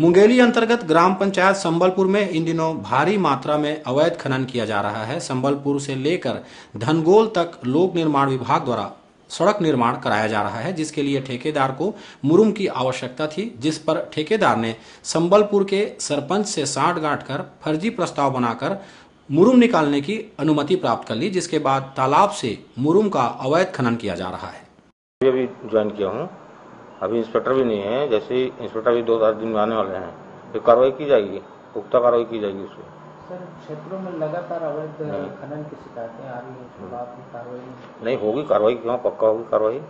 मुंगेली अंतर्गत ग्राम पंचायत संबलपुर में इन दिनों भारी मात्रा में अवैध खनन किया जा रहा है। संबलपुर से लेकर धनगोल तक लोक निर्माण विभाग द्वारा सड़क निर्माण कराया जा रहा है, जिसके लिए ठेकेदार को मुरुम की आवश्यकता थी, जिस पर ठेकेदार ने संबलपुर के सरपंच से साठ गांठ कर फर्जी प्रस्ताव बनाकर मुरुम निकालने की अनुमति प्राप्त कर ली, जिसके बाद तालाब से मुरुम का अवैध खनन किया जा रहा है। अभी ज्वाइन किया हूँ। अभी इंस्पेक्टर भी नहीं है जैसे ही इंस्पेक्टर भी दो चार दिन में आने वाले हैं फिर कार्रवाई की जाएगी पुख्ता कार्रवाई की जाएगी उसमें। सर क्षेत्रों में लगातार अवैध खनन की शिकायतें आ रही हैं नहीं होगी कार्रवाई क्यों? पक्का होगी कार्रवाई?